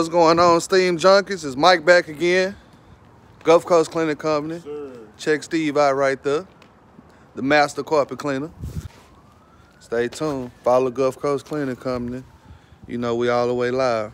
What's going on, Steam Junkies? It's Mike back again. Gulf Coast Cleaning Company. Check Steve out right there. The master carpet cleaner. Stay tuned. Follow Gulf Coast Cleaning Company. You know we all the way live.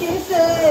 que ser.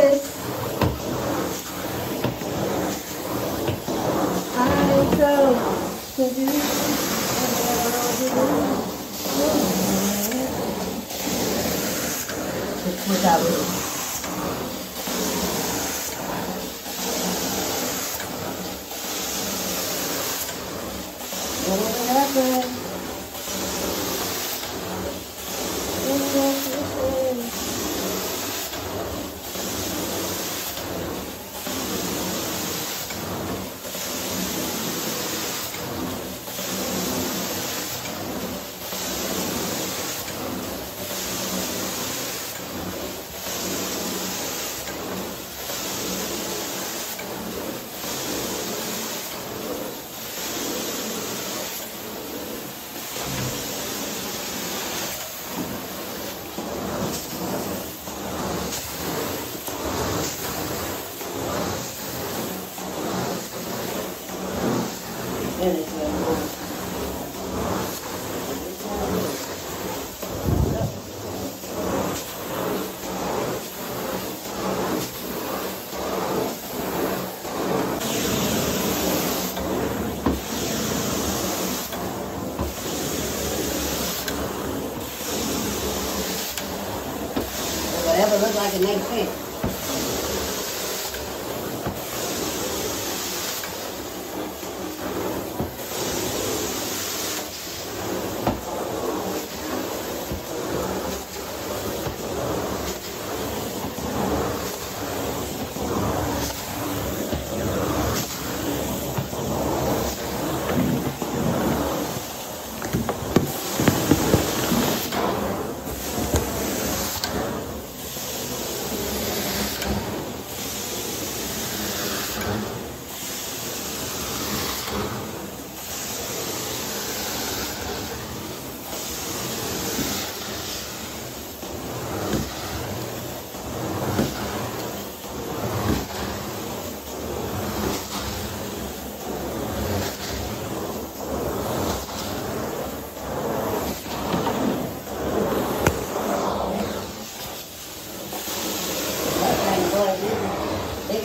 Whatever look like it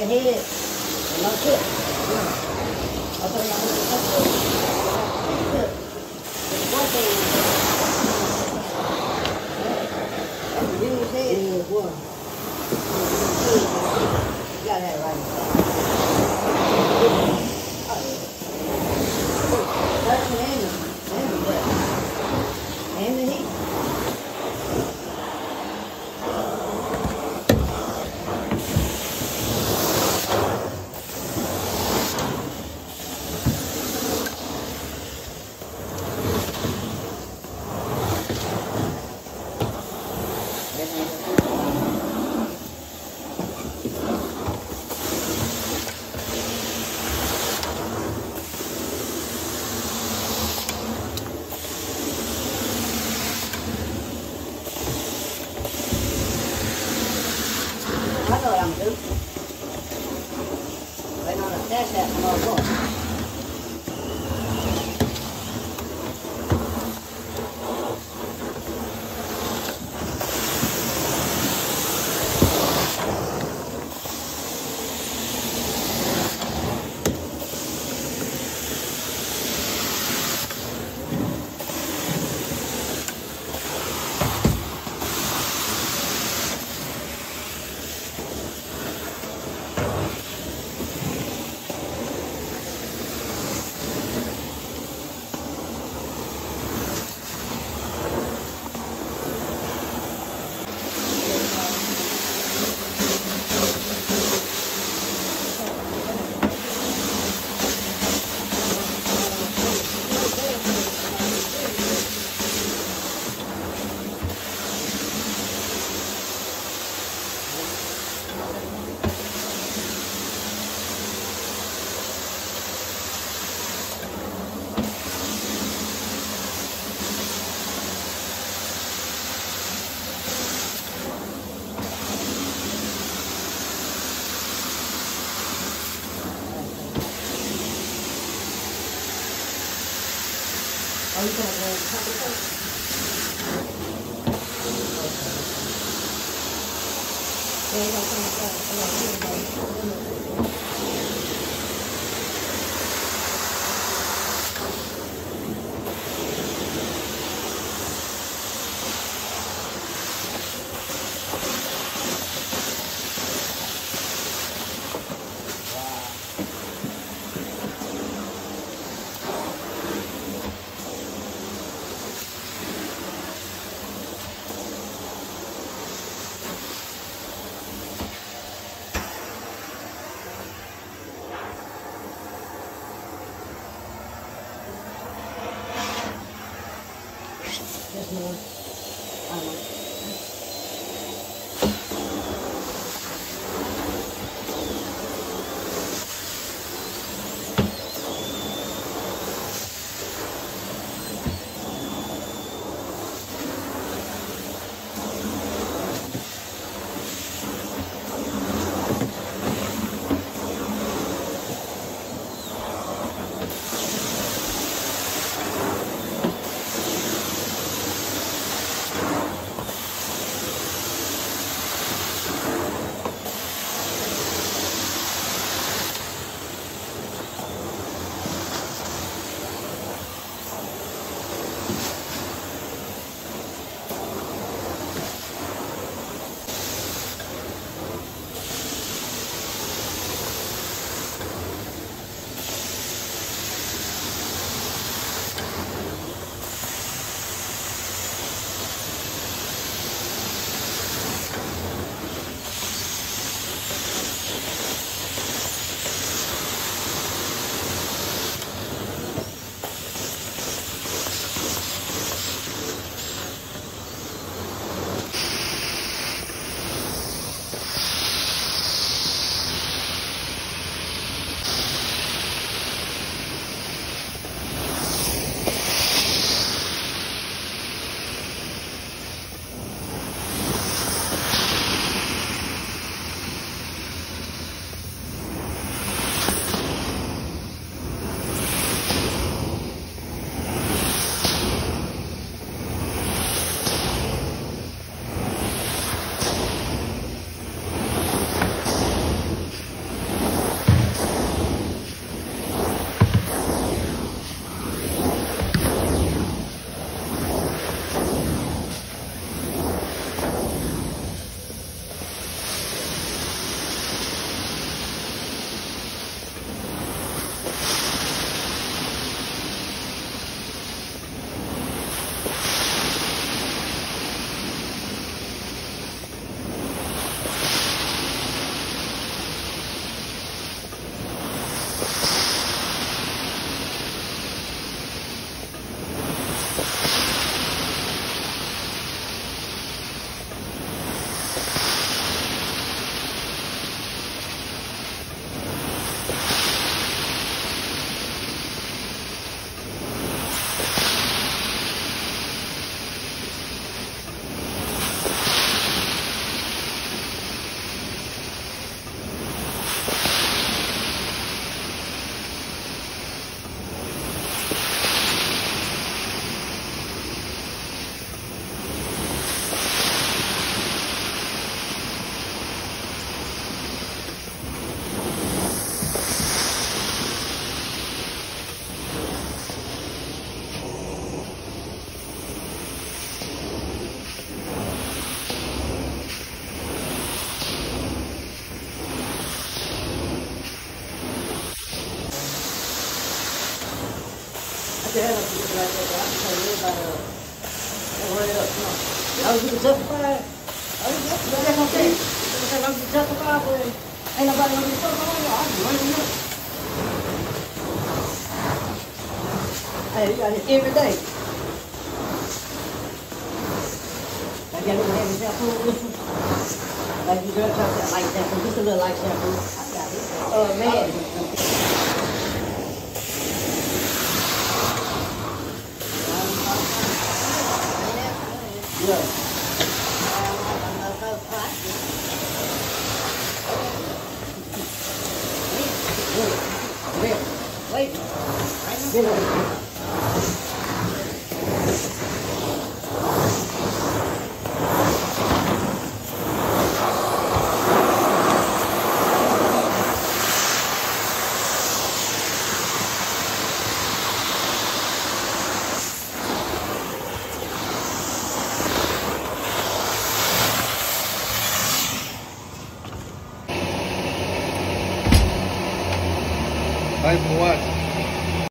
Ini memang sih, apa yang aku suka tuh. Oh, you gonna go in the like that, but I can tell you you you oh, as you justify it, ain't nobody gonna be on you, I you got it every day. Like that little heavy like you about just a little light shampoo. Uh, man, Thank you.